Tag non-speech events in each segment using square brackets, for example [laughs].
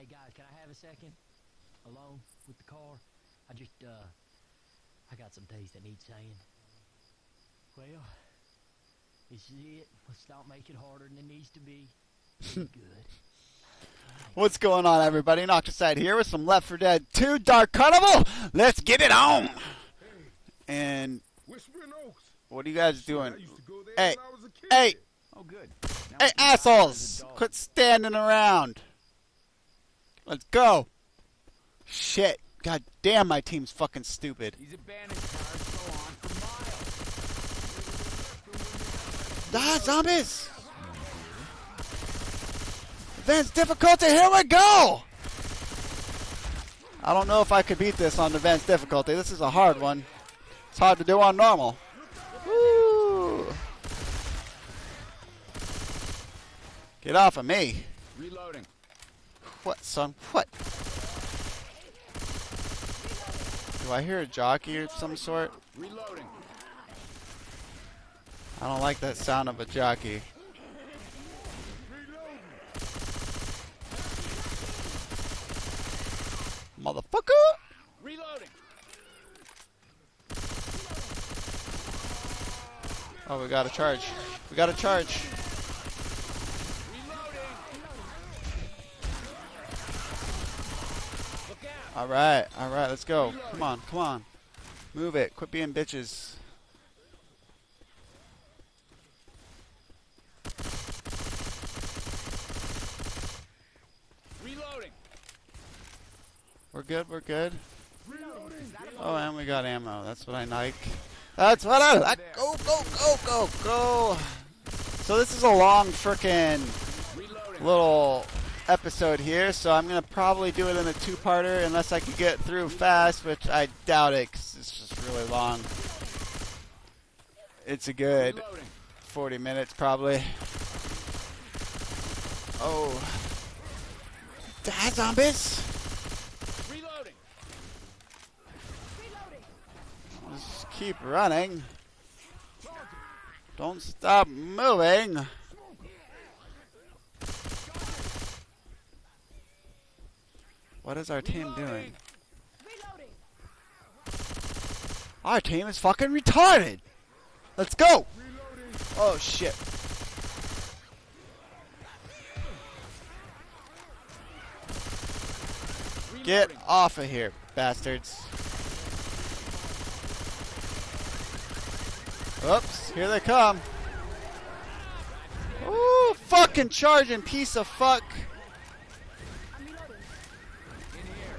Hey guys, can I have a second? Alone with the car? I just uh I got some things that need saying. Well, this is it. Let's not make it harder than it needs to be. [laughs] Good. What's going on, everybody? Noctocide here with some Left 4 Dead 2 Dark Carnival. Let's get it on. And Whispering Oaks. what are you guys doing? I used to go there Hey, when I was a kid. hey, Oh, good. Now hey, we can talk as assholes! Quit standing around. Let's go. Shit. God damn, my team's fucking stupid. These abandoned cars go on for miles. Ah, zombies! Advanced difficulty, here we go! I don't know if I could beat this on advanced difficulty. This is a hard one. It's hard to do on normal. Woo! Get off of me. Reloading. What, son? What? Do I hear a jockey or some sort? Reloading. I don't like that sound of a jockey. Motherfucker! Reloading. Oh, we got a charge. We got a charge. All right, all right, let's go. Come on, come on. Move it. Quit being bitches. Reloading. We're good, we're good. Oh, and we got ammo. That's what I like. That's what I like. Go, go, go, go, go. So this is a long frickin' little episode here, so I'm gonna probably do it in a two-parter unless I can get through fast, which I doubt it 'cause it's just really long. It's a good 40 minutes probably. Oh. Die zombies! Reloading. Just keep running. Don't stop moving. What is our team doing? Our team is fucking retarded. Let's go. Oh shit. Get off of here, bastards. Oops, here they come. Ooh, fucking charging piece of fuck. In here.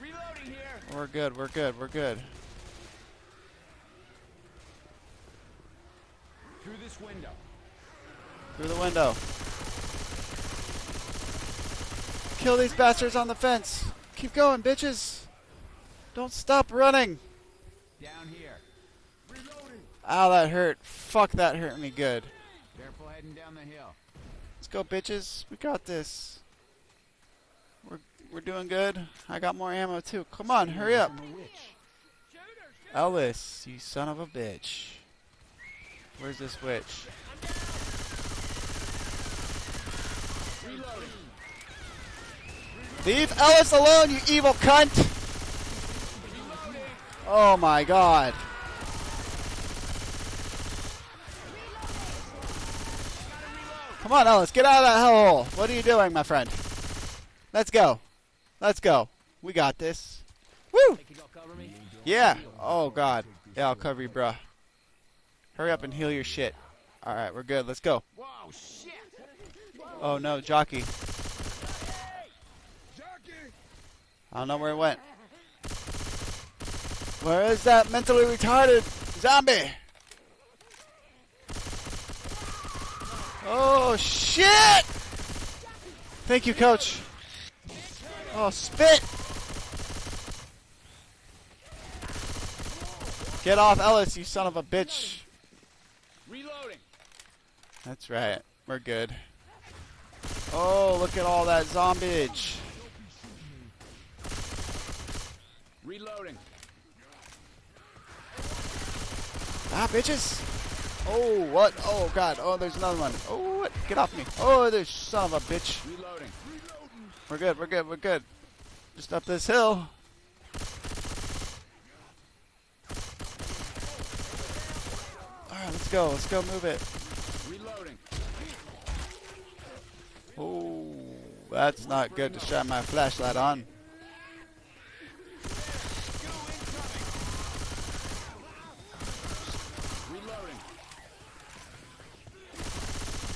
Reloading here. We're good, we're good, we're good. Through this window. Through the window. Kill these bastards on the fence. Keep going, bitches. Don't stop running. Down here. Reloading. Ow, that hurt. Fuck, that hurt me good. Careful heading down the hill. Let's go, bitches. We got this. We're we're doing good. I got more ammo too. Come on, hurry up. Ellis, you son of a bitch. Where's this witch? Leave Ellis alone, you evil cunt! Oh my god. Come on, Ellis, get out of that hellhole. What are you doing, my friend? Let's go. Let's go. We got this. Woo! Yeah. Oh god. Yeah, I'll cover you, bruh. Hurry up and heal your shit. Alright, we're good. Let's go. Oh no, jockey. Jockey. I don't know where it went. Where is that mentally retarded zombie? Oh shit! Thank you, coach. Oh, spit! Get off Ellis, you son of a bitch. Reloading. That's right. We're good. Oh, look at all that zombage. Reloading. Ah, bitches. Oh, what? Oh, God. Oh, there's another one. Oh, what? Get off me. Oh, there's son of a bitch. Reloading. We're good, we're good, we're good. Just up this hill. Alright, let's go. Let's go move it. Reloading. Oh, that's not good to shine my flashlight on. Reloading.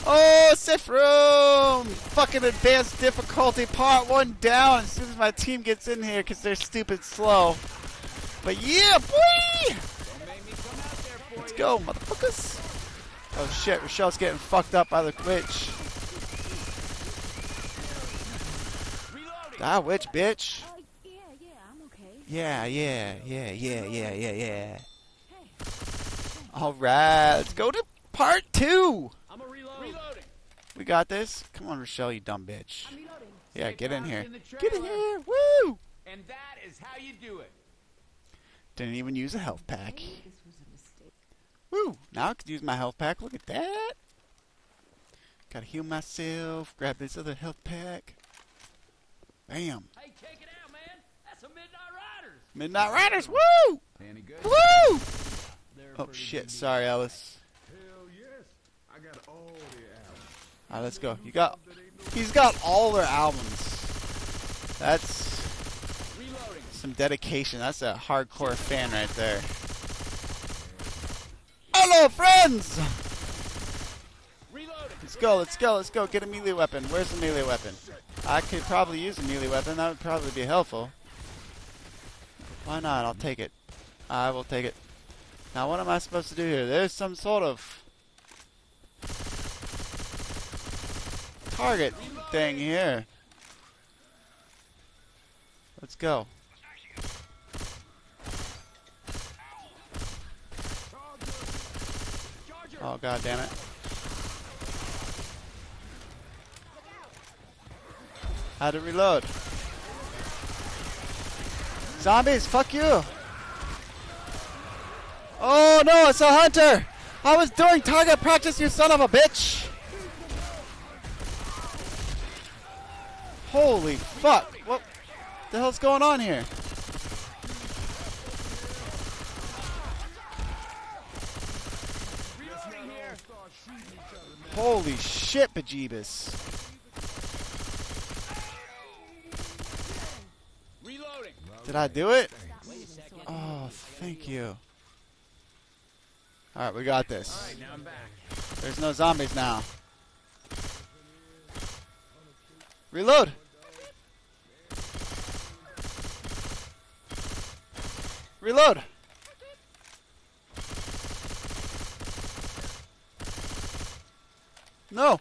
Oh, safe room! Fucking advanced difficulty, part one down as soon as my team gets in here because they're stupid slow. But yeah, boy! Let's go, motherfuckers! Oh shit, Rochelle's getting fucked up by the witch. Reloading. Ah, witch, bitch! Yeah, yeah, Yeah, yeah, yeah, yeah, yeah, Alright, let's go to part two! I'm a reload. Reloading. We got this? Come on, Rochelle, you dumb bitch. Yeah, get in here. Get in here! Woo! And that is how you do it. Didn't even use a health pack. Maybe this was a mistake. Woo! Now I could use my health pack. Look at that. Gotta heal myself. Grab this other health pack. Bam. Hey, check it out, man. That's a Midnight Riders. Midnight Riders. Woo! Woo! Oh shit. Sorry, Ellis. Hell yes. I got all the albums. Alright, let's go. You got. He's got all their albums. That's some dedication. That's a hardcore fan right there. Hello, friends! Let's go, let's go, let's go. Get a melee weapon. Where's the melee weapon? I could probably use a melee weapon. That would probably be helpful. Why not? I'll take it. I will take it. Now, what am I supposed to do here? There's some sort of target thing here. Let's go. Oh god damn it. How to reload. Zombies, fuck you! Oh no, it's a hunter! I was doing target practice, you son of a bitch! Holy fuck! What the hell's going on here? Holy shit, bejeebus. Reloading. Did I do it? Oh, thank you. Alright, we got this. There's no zombies now. Reload! Reload! No!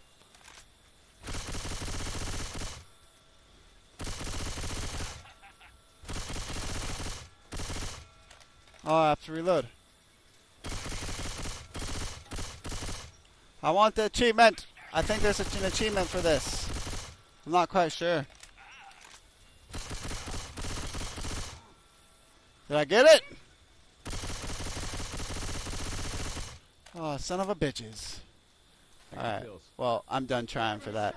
Oh, I have to reload. I want the achievement. I think there's an achievement for this. I'm not quite sure. Did I get it? Oh, son of a bitches. Alright. Well, I'm done trying for that.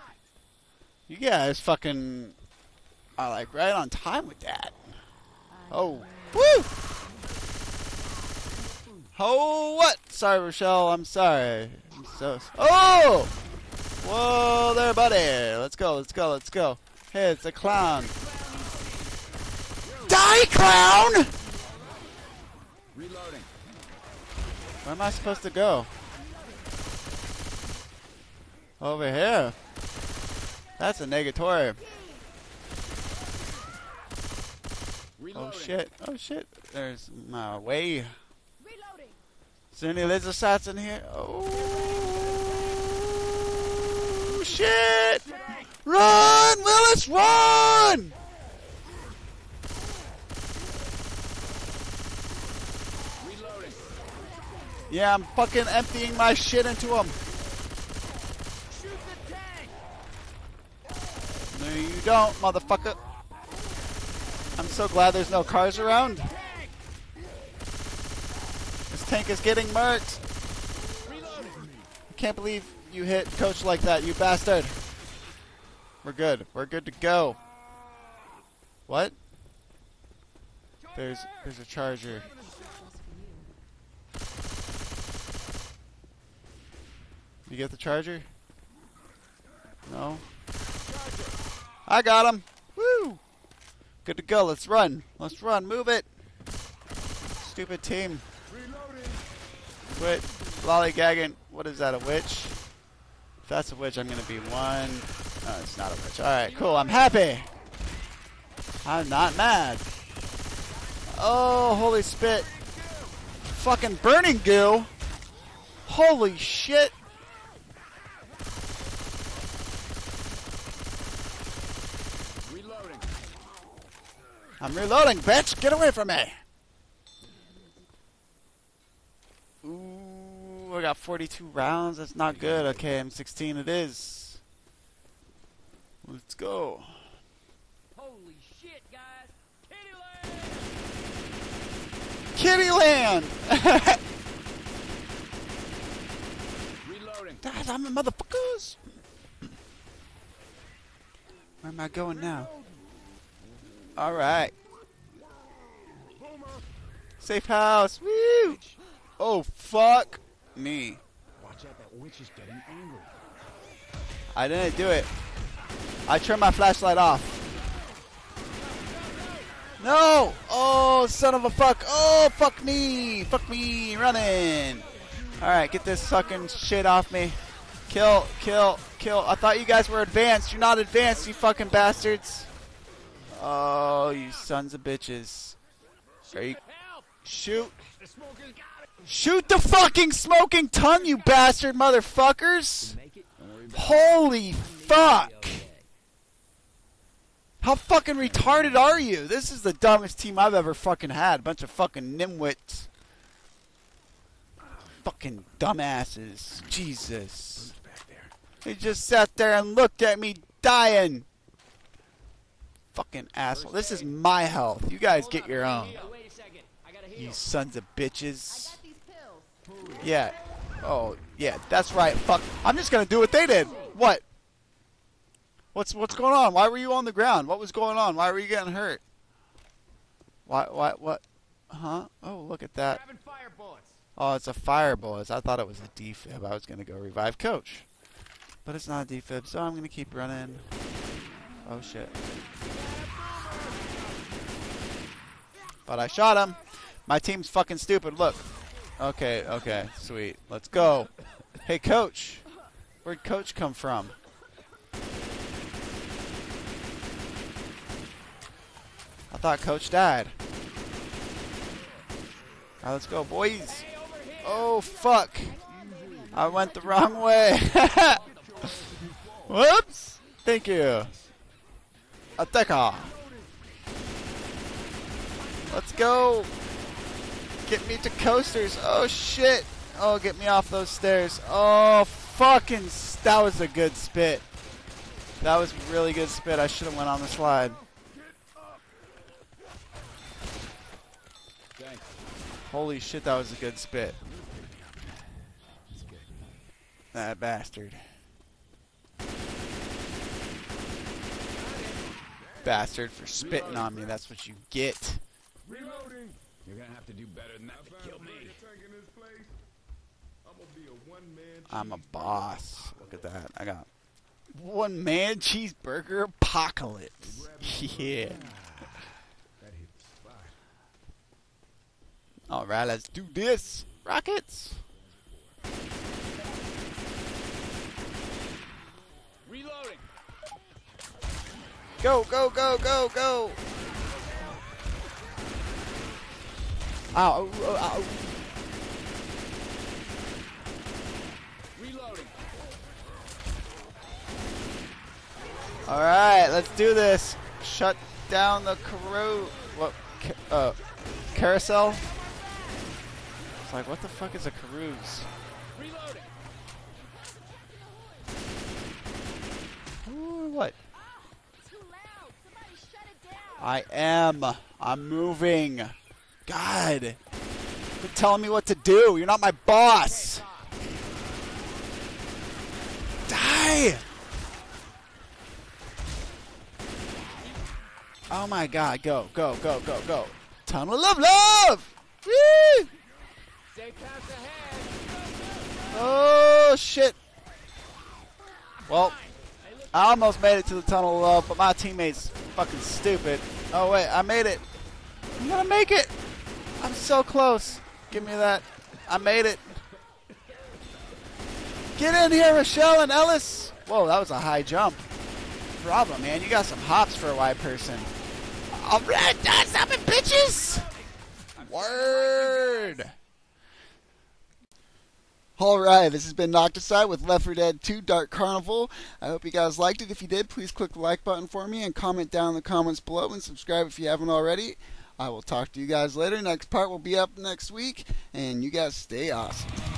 You guys fucking are like right on time with that. Oh. Woo! Oh, what? Sorry, Rochelle. I'm sorry. I'm so. Oh! Whoa there, buddy. Let's go, let's go, let's go. Hey, it's a clown. Die, clown! Reloading. Where am I supposed to go? Over here. That's a negatory. Oh, Reloading. Oh shit. Oh shit. There's my way. Reloading. Is there any laser shots in here? Oh shit! Run, Willis, run! Yeah, I'm fucking emptying my shit into him. No, you don't, motherfucker. I'm so glad there's no cars around. This tank is getting murked. Reloading. can't believe you hit coach like that, you bastard. We're good. We're good to go. What? There's there's a charger. You get the charger? No. I got him. Woo! Good to go. Let's run. Let's run. Move it. Stupid team. Quit lollygagging. What is that? A witch? If that's a witch, I'm gonna be one. No, it's not a witch. All right, cool. I'm happy. I'm not mad. Oh, holy spit! Fucking burning goo. Holy shit! I'm reloading, bitch! Get away from me! Ooh, I got 42 rounds. That's not good. Okay, M16 it is. Let's go. Holy shit, guys! Kittyland! Kittyland! Reloading. [laughs] Guys, I'm a motherfuckers! Where am I going now? Alright. Safe house! Woo! Oh, fuck me. Watch out, that witch is getting angry. I didn't do it. I turned my flashlight off. No! Oh, son of a fuck. Oh, fuck me. Fuck me. Running. Alright, get this fucking shit off me. Kill, kill, kill. I thought you guys were advanced. You're not advanced, you fucking bastards. Oh, you sons of bitches. Are you... Shoot. Shoot the fucking smoking tongue, you bastard motherfuckers! Holy fuck! How fucking retarded are you? This is the dumbest team I've ever fucking had. A Bunch of fucking nimwits. Fucking dumbasses. Jesus. They just sat there and looked at me dying. Fucking asshole. This is my health. You guys get your own. You sons of bitches. Got these pills. Yeah. Oh, yeah, that's right. Fuck. I'm just gonna do what they did. What? What's what's going on? Why were you on the ground? What was going on? Why were you getting hurt? Why why what? Huh? Oh, look at that. Grabbing fire bullets. Oh, it's a fire bullets. I thought it was a defib. I was gonna go revive coach. But it's not a defib, so I'm gonna keep running. Oh shit. But I shot him. My team's fucking stupid. Look. Okay, okay, sweet. Let's go. Hey, coach. Where'd coach come from? I thought coach died. Alright, let's go, boys. Oh, fuck. I went the wrong way. [laughs] Whoops. Thank you. Attacker. Let's go. Get me to coasters. Oh, shit. Oh, get me off those stairs. Oh, fucking. That was a good spit. That was really good spit. I should have went on the slide. Holy shit, that was a good spit. That bastard. Bastard for spitting on me. That's what you get. Reloading. Gonna do better than that to kill me. rocket tank in this place. I'm a one man. I'm a boss. Look at that. I got one man cheeseburger apocalypse. [laughs] Yeah. That hit the spot. All right, let's do this. Rockets. Reloading. Go, go, go, go, go. Ow, ow, ow. Reloading. All right, let's do this. Shut down the caru what uh carousel. It's like what the fuck is a carouse? Reloading. Ooh, what? Too loud. Shut it down. I am. I'm moving. God. Quit telling me what to do. You're not my boss. die! Oh my god, go, go, go, go, go. Tunnel of love! Woo! Pass ahead. Oh shit. Well, I almost made it to the tunnel of love, but my teammate's fucking stupid. Oh wait, I made it. I'm gonna make it. I'm so close. Give me that. I made it. Get in here, Rochelle and Ellis. Whoa, that was a high jump. Bravo, man. You got some hops for a white person. All right, done something, bitches. Word. Alright, this has been Noctocide with Left 4 Dead 2 Dark Carnival. I hope you guys liked it. If you did, please click the like button for me and comment down in the comments below and subscribe if you haven't already. I will talk to you guys later. Next part will be up next week, and you guys stay awesome.